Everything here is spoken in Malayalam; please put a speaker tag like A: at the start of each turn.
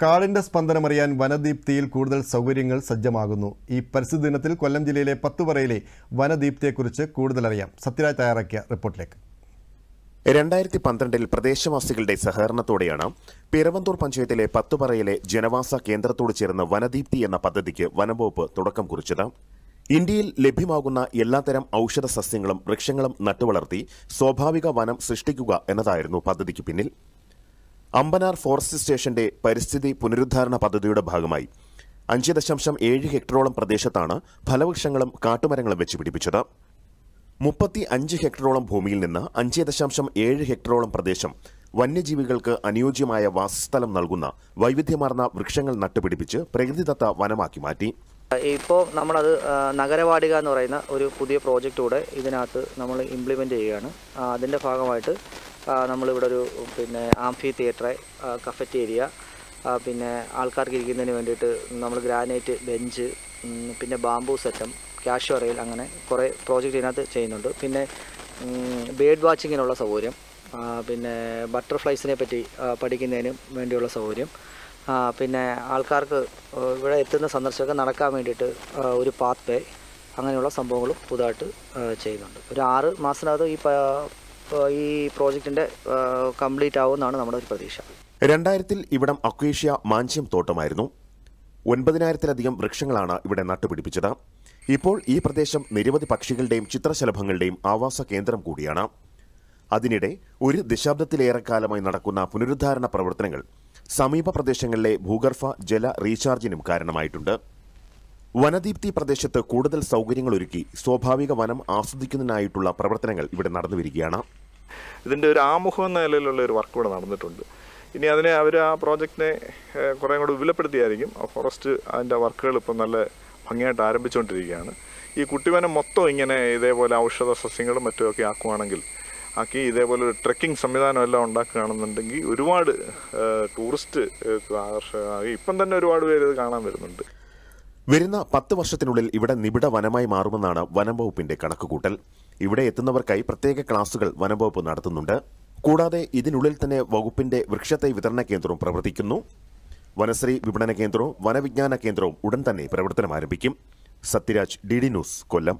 A: കാടിന്റെ സ്പന്ദനമറിയാൻ വനദീപ്തിയിൽ കൂടുതൽ സൗകര്യങ്ങൾ സജ്ജമാകുന്നു. ഈ പരിസ്ഥിതി ദിനത്തിൽ കൊല്ലം ജില്ലയിലെ പത്തുപറയിലെ വനദീപ്തിയെക്കുറിച്ച് കൂടുതൽ അറിയാം സത്യരാജ് തയ്യാറാക്കിയ റിപ്പോർട്ടിലേക്ക്.
B: രണ്ടായിരത്തി പന്ത്രണ്ടിൽ പ്രദേശവാസികളുടെ സഹകരണത്തോടെയാണ് പിറവന്തൂർ പഞ്ചായത്തിലെ പത്തുപറയിലെ ജനവാസ കേന്ദ്രത്തോട് ചേർന്ന് വനദീപ്തി എന്ന പദ്ധതിക്ക് വനംവകുപ്പ് തുടക്കം കുറിച്ചത്. ഇന്ത്യയിൽ ലഭ്യമാകുന്ന എല്ലാത്തരം ഔഷധ സസ്യങ്ങളും വൃക്ഷങ്ങളും നട്ടുവളർത്തി സ്വാഭാവിക വനം സൃഷ്ടിക്കുക എന്നതായിരുന്നു പദ്ധതിക്ക് പിന്നിൽ. അമ്പനാർ ഫോറസ്റ്റ് സ്റ്റേഷന്റെ പരിസ്ഥിതി പുനരുദ്ധാരണ പദ്ധതിയുടെ ഭാഗമായി അഞ്ച് ദശാംശം ഏഴ് ഹെക്ടറോളം പ്രദേശത്താണ് ഫലവൃക്ഷങ്ങളും കാട്ടുമരങ്ങളും വെച്ച് പിടിപ്പിച്ചത്. മുപ്പത്തി അഞ്ച് ഹെക്ടറോളം ഭൂമിയിൽ നിന്ന് അഞ്ച് ദശാംശം ഏഴ് ഹെക്ടറോളം പ്രദേശം വന്യജീവികൾക്ക് അനുയോജ്യമായ വാസസ്ഥലം നൽകുന്ന വൈവിധ്യമാർന്ന വൃക്ഷങ്ങൾ നട്ടുപിടിപ്പിച്ച് പ്രകൃതിദത്ത വനമാക്കി മാറ്റി.
C: ഇപ്പോൾ നമ്മളത് നഗരവാടിക എന്ന് പറയുന്ന ഒരു പുതിയ പ്രോജക്റ്റ് കൂടെ ഇതിനകത്ത് നമ്മൾ ഇംപ്ലിമെന്റ് ചെയ്യുകയാണ്. അതിന്റെ ഭാഗമായിട്ട് നമ്മളിവിടെ ഒരു പിന്നെ ആംഫി തിയേറ്റർ കഫറ്റേരിയ പിന്നെ ആൾക്കാർക്ക് ഇരിക്കുന്നതിന് വേണ്ടിയിട്ട് നമ്മൾ ഗ്രാനൈറ്റ് ബെഞ്ച് പിന്നെ ബാംബു സെറ്റം ക്യാഷ് റെയിൽ അങ്ങനെ കുറേ പ്രോജക്റ്റ് ഇതിനകത്ത് ചെയ്യുന്നുണ്ട്. പിന്നെ ബേഡ് വാച്ചിങ്ങിനുള്ള സൗകര്യം പിന്നെ ബട്ടർഫ്ലൈസിനെ പറ്റി പഠിക്കുന്നതിനും വേണ്ടിയുള്ള സൗകര്യം പിന്നെ ആൾക്കാർക്ക് ഇവിടെ എത്തുന്ന സന്ദർശകർക്ക് നടക്കാൻ വേണ്ടിയിട്ട് ഒരു പാത്ത് വേ അങ്ങനെയുള്ള സംഭവങ്ങളും പുതുതായിട്ട് ചെയ്യുന്നുണ്ട്. ഒരു ആറ് മാസത്തിനകത്ത് ഈ ഈ പ്രോജക്റ്റിന്റെ കംപ്ലീറ്റ് ആവുമെന്നാണ് നമ്മുടെ ഒരു പ്രതീക്ഷ.
B: രണ്ടായിരത്തിൽ ഇവിടം അക്വേഷ്യ മാഞ്ചിയം തോട്ടമായിരുന്നു. ഒൻപതിനായിരത്തിലധികം വൃക്ഷങ്ങളാണ് ഇവിടെ നട്ടുപിടിപ്പിച്ചത്. ഇപ്പോൾ ഈ പ്രദേശം നിരവധി പക്ഷികളുടെയും ചിത്രശലഭങ്ങളുടെയും ആവാസ കേന്ദ്രം കൂടിയാണ്. അതിനിടെ ഒരു ദശാബ്ദത്തിലേറെ കാലമായി നടക്കുന്ന പുനരുദ്ധാരണ പ്രവർത്തനങ്ങൾ സമീപ പ്രദേശങ്ങളിലെ ഭൂഗർഭ ജല റീചാർജിനും കാരണമായിട്ടുണ്ട്. വനദീപ്തി പ്രദേശത്ത് കൂടുതൽ സൗകര്യങ്ങൾ ഒരുക്കി സ്വാഭാവിക വനം ആസ്വദിക്കുന്നതിനായിട്ടുള്ള പ്രവർത്തനങ്ങൾ ഇവിടെ നടന്നു
D: വരികയാണ്. ഇതിന്റെ ഒരു ആമുഖം എന്ന നിലയിലുള്ള ഒരു വർക്ക് ഇവിടെ നടന്നിട്ടുണ്ട്. ഇനി അതിനെ അവർ ആ പ്രോജക്റ്റിനെ കുറേ കൂടെ വിപുലപ്പെടുത്തിയായിരിക്കും ഫോറസ്റ്റ് അതിന്റെ വർക്കുകൾ ഇപ്പം നല്ല ഭംഗിയായിട്ട് ആരംഭിച്ചുകൊണ്ടിരിക്കുകയാണ്. ഈ കുട്ടിവനം മൊത്തം ഇങ്ങനെ ഇതേപോലെ ഔഷധ സസ്യങ്ങളും മറ്റുമൊക്കെ ആക്കുവാണെങ്കിൽ ആക്കി ഇതേപോലെ ഒരു ട്രെക്കിംഗ് സംവിധാനം എല്ലാം ഉണ്ടാക്കുകയാണെന്നുണ്ടെങ്കിൽ ഒരുപാട് ടൂറിസ്റ്റ് ആകർഷകമായി ഇപ്പം തന്നെ ഒരുപാട് പേര് ഇത് കാണാൻ വരുന്നുണ്ട്.
B: വരുന്ന പത്ത് വർഷത്തിനുള്ളിൽ ഇവിടെ നിബിഡ വനമായി മാറുമെന്നാണ് വനം വകുപ്പിന്റെ കണക്കുകൂട്ടൽ. ഇവിടെ എത്തുന്നവർക്കായി പ്രത്യേക ക്ലാസുകൾ വനം വകുപ്പ് നടത്തുന്നുണ്ട്. കൂടാതെ ഇതിനുള്ളിൽ തന്നെ വകുപ്പിന്റെ വൃക്ഷത്തൈ വിതരണ കേന്ദ്രവും പ്രവർത്തിക്കുന്നു. വനശ്രീ വിപണന കേന്ദ്രവും വനവിജ്ഞാന കേന്ദ്രവും ഉടൻ തന്നെ പ്രവർത്തനം ആരംഭിക്കും. Sathyaraj D news Kollam.